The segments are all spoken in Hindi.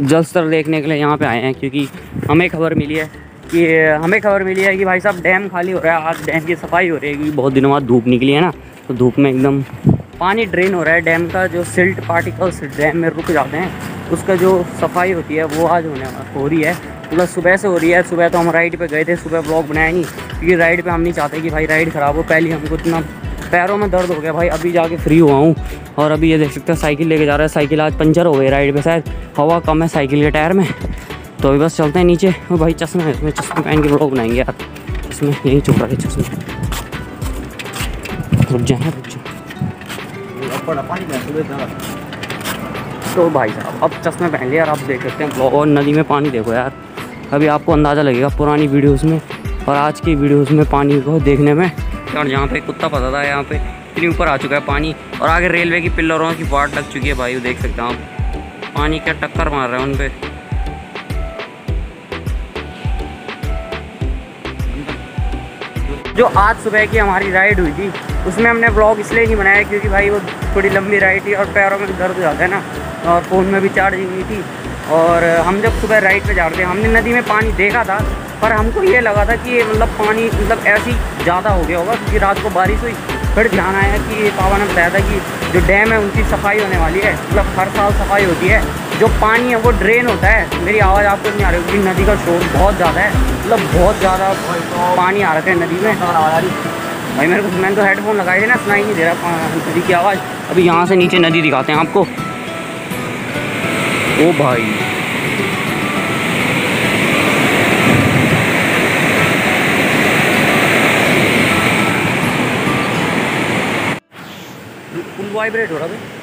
जल स्तर देखने के लिए यहाँ पे आए हैं, क्योंकि हमें खबर मिली है कि, हमें खबर मिली है कि भाई साहब डैम खाली हो रहा है, आज डैम की सफ़ाई हो रही है बहुत दिनों बाद धूप निकली है ना तो धूप में एकदम पानी ड्रेन हो रहा है, डैम का जो सिल्ट पार्टिकल्स डैम में रुक जाते हैं, उसका जो सफ़ाई होती है, वो आज होने हो रही है। मतलब सुबह से हो रही है, सुबह तो हम राइड पे गए थे, सुबह ब्लॉग बनाया नहीं, क्योंकि राइड पे हम नहीं चाहते कि भाई राइड ख़राब हो, पहले हमको इतना पैरों में दर्द हो गया भाई, अभी जाके फ्री हुआ हूँ। और अभी ये देख सकते हैं, साइकिल लेके जा रहा है। साइकिल आज पंचर हो गई राइड पे शायद। हवा कम है साइकिल के टायर में। तो अभी बस चलते हैं नीचे। वो भाई, चश्मे है, इसमें चश्मे पहन के ब्लॉग बनाएँगे यार। इसमें यही चुप रहा है चश्मे। रुक जाए रुक जाए तो भाई साहब, अब चश्मे पहन लिया यार आप देख सकते हैं ब्लॉग और नदी में पानी देखो यार। अभी आपको अंदाज़ा लगेगा पुरानी वीडियोज़ में और आज की वीडियोज़ में पानी को देखने में। और जहाँ पे कुत्ता पता था, यहाँ पे इतनी ऊपर आ चुका है पानी और आगे रेलवे की पिल्लरों की वाट लग चुकी है भाई, वो देख सकते हैं आप। पानी क्या टक्कर मार रहा है उन पर जो आज सुबह की हमारी राइड हुई थी, उसमें हमने ब्लॉग इसलिए नहीं बनाया क्योंकि भाई वो थोड़ी लंबी राइड थी और पैरों में दर्द हो जाता है ना, और फ़ोन में भी चार्जिंग नहीं थी। और हम जब सुबह राइड पे जा रहे थे, हमने नदी में पानी देखा था पर हमको ये लगा था कि मतलब पानी मतलब ऐसी ज़्यादा हो गया होगा, क्योंकि रात को बारिश हुई। फिर ध्यान आया कि पापा ने बताया था कि जो डैम है, उनकी सफ़ाई होने वाली है। मतलब हर साल सफ़ाई होती है। जो पानी है, वो ड्रेन होता है। मेरी आवाज़ आपको नहीं आ रही क्योंकि नदी का शोर बहुत ज़्यादा है। मतलब बहुत ज़्यादा पानी आ रखा है नदी में। भाई, मेरे को मैंने तो हेडफोन लगाए थे ना, सुनाई नहीं दे रहा नदी की आवाज़। अभी यहाँ से नीचे नदी दिखाते हैं आपको। ओ भाई फुल वाइब्रेट हो रहा है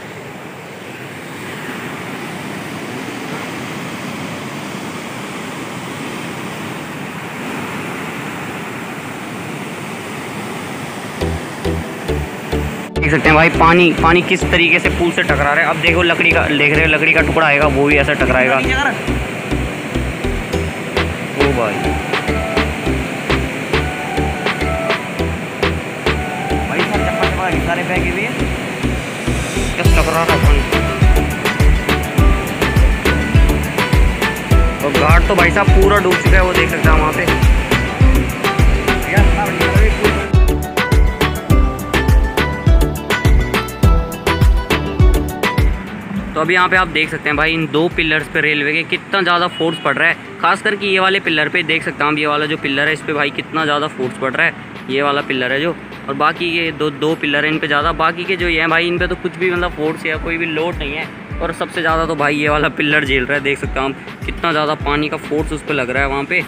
देख सकते हैं भाई पानी पानी किस तरीके से पुल से टकरा रहा है। अब देखो लकड़ी का देख रहे हो लकड़ी का टुकड़ा आएगा वो भी ऐसा टकराएगा। ओ भाई। भाई सारे बैगे हुए किस टकरा रहा पानी और घाट तो भाई साहब पूरा डूब चुका है वो देख सकते हैं वहाँ पे तो अभी यहाँ पे आप देख सकते हैं भाई इन दो पिलर्स पे रेलवे के कितना ज़्यादा फोर्स पड़ रहा है। खास करके ये वाले पिलर पे देख सकता हैं ये वाला जो पिलर है, इस पर भाई कितना ज़्यादा फोर्स पड़ रहा है। ये वाला पिलर है जो। और बाकी के दो दो पिलर हैं इन पर ज़्यादा। बाकी के जो ये हैं भाई, इन पर तो कुछ भी मतलब फोर्स या कोई भी लोड नहीं है। और सबसे ज़्यादा तो भाई ये वाला पिलर झेल रहा है, देख सकते हैं कितना ज़्यादा पानी का फोर्स उस पर लग रहा है वहाँ पर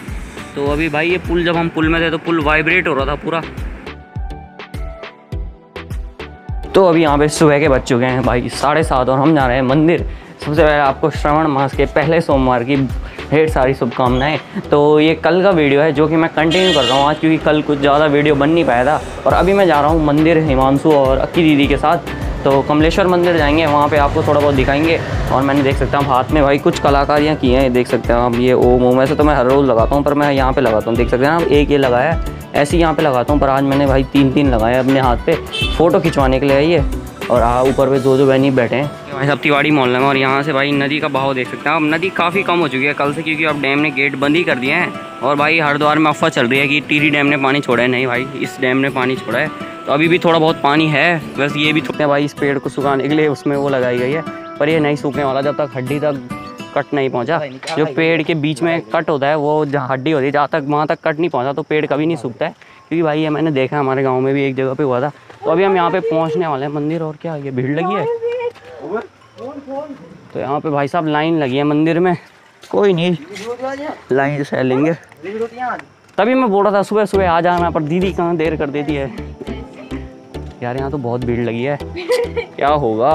तो अभी भाई ये पुल जब हम पुल में थे तो पुल वाइब्रेट हो रहा था पूरा। तो अभी यहाँ पे सुबह के बज चुके हैं भाई, साढ़े सात और हम जा रहे हैं मंदिर। सबसे पहले आपको श्रवण मास के पहले सोमवार की ढेर सारी शुभकामनाएँ। तो ये कल का वीडियो है, जो कि मैं कंटिन्यू कर रहा हूँ आज, क्योंकि कल कुछ ज़्यादा वीडियो बन नहीं पाया था। और अभी मैं जा रहा हूँ मंदिर हिमांशु और अक्की दीदी के साथ। तो कमलेश्वर मंदिर जाएँगे, वहाँ पे आपको थोड़ा बहुत दिखाएँगे। और मैंने देख सकता हूँ, हाथ में भाई कुछ कलाकारियाँ की हैं देख सकते हैं आप, ये ओम ओम, ऐसे तो मैं हर रोज़ लगाता हूँ, पर मैं यहाँ पे लगाता हूँ। देख सकते हैं आप, एक ये लगाया है, ऐसे ही यहाँ पे लगाता हूँ, पर आज मैंने भाई तीन तीन लगाए अपने हाथ पे, फ़ोटो खिंचवाने के लिए आइए और हाँ ऊपर पे दो दो बहनी बैठे हैं। भाई साहब तिवाड़ी मोहल्ला में और यहाँ से भाई नदी का बहाव देख सकते हैं अब नदी काफ़ी कम हो चुकी है कल से, क्योंकि अब डैम ने गेट बंद ही कर दिए हैं। और भाई हरिद्वार में अफवाह चल रही है कि टीरी डैम ने पानी छोड़ा है, नहीं भाई, इस डैम ने पानी छोड़ा है। तो अभी भी थोड़ा बहुत पानी है बस ये भी थोड़ा भाई इस पेड़ को सुखाने के लिए उसमें वो लगाई गई है पर ये नहीं सूखने वाला जब तक हड्डी तक कट नहीं पहुँचा। जो पेड़ के बीच में कट होता है वो जहाँ हड्डी होती है जहाँ तक वहाँ तक कट नहीं पहुँचा तो पेड़ कभी नहीं सूखता है। क्योंकि भाई ये मैंने देखा हमारे गाँव में भी एक जगह पे हुआ था। तो अभी हम यहाँ पे पहुँचने वाले हैं मंदिर और क्या ये भीड़ लगी है? तो यहाँ पे भाई साहब लाइन लगी है मंदिर में। कोई नहीं लाइन से लेंगे तभी मैं बोल रहा था सुबह सुबह आ जाना पर दीदी कहाँ देर कर देती है? यार यहाँ तो बहुत भीड़ लगी है। क्या होगा?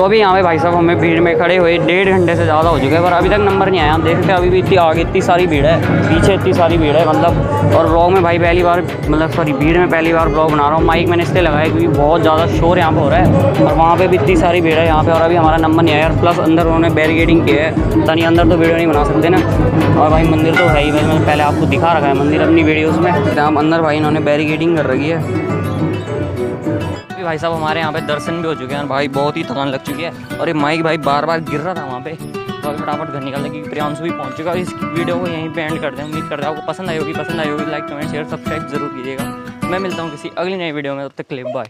तो अभी यहाँ पे भाई साहब हमें भीड़ में खड़े हुए डेढ़ घंटे से ज़्यादा हो चुके हैं, पर अभी तक नंबर नहीं आया। आप देखते अभी भी इतनी आगे इतनी सारी भीड़ है, पीछे इतनी सारी भीड़ है मतलब और ब्लॉग में भाई पहली बार मतलब सॉरी भीड़ में पहली बार ब्लॉग बना रहा हूँ। माइक मैंने इसलिए लगाया क्योंकि बहुत ज़्यादा शोर यहाँ पर हो रहा है और वहाँ पर भी इतनी सारी भीड़ है यहाँ पर और अभी हमारा नंबर नहीं आया और प्लस अंदर उन्होंने बैरिकेडिंग किया है तनी अंदर तो वीडियो नहीं बना सकते ना। और भाई मंदिर तो है ही मैंने पहले आपको दिखा रखा है मंदिर अपनी वीडियोज़ में। जहाँ अंदर भाई इन्होंने बैरिकेडिंग कर रखी है। भी भाई साहब हमारे यहाँ पे दर्शन भी हो चुके हैं भाई बहुत ही थकान लग चुकी है। और ये माइक भाई बार बार गिर रहा था वहाँ पे। तो अभी फटाफट घर निकलने की प्रियांशु भी पहुँच चुका है। इस वीडियो को यहीं पे एंड करते हैं। उम्मीद करते हैं आपको पसंद आई होगी, पसंद आई होगी लाइक कमेंट शेयर सब्सक्राइब ज़रूर कीजिएगा। मैं मिलता हूँ किसी अगली नई वीडियो में, तब तक क्लिप बाय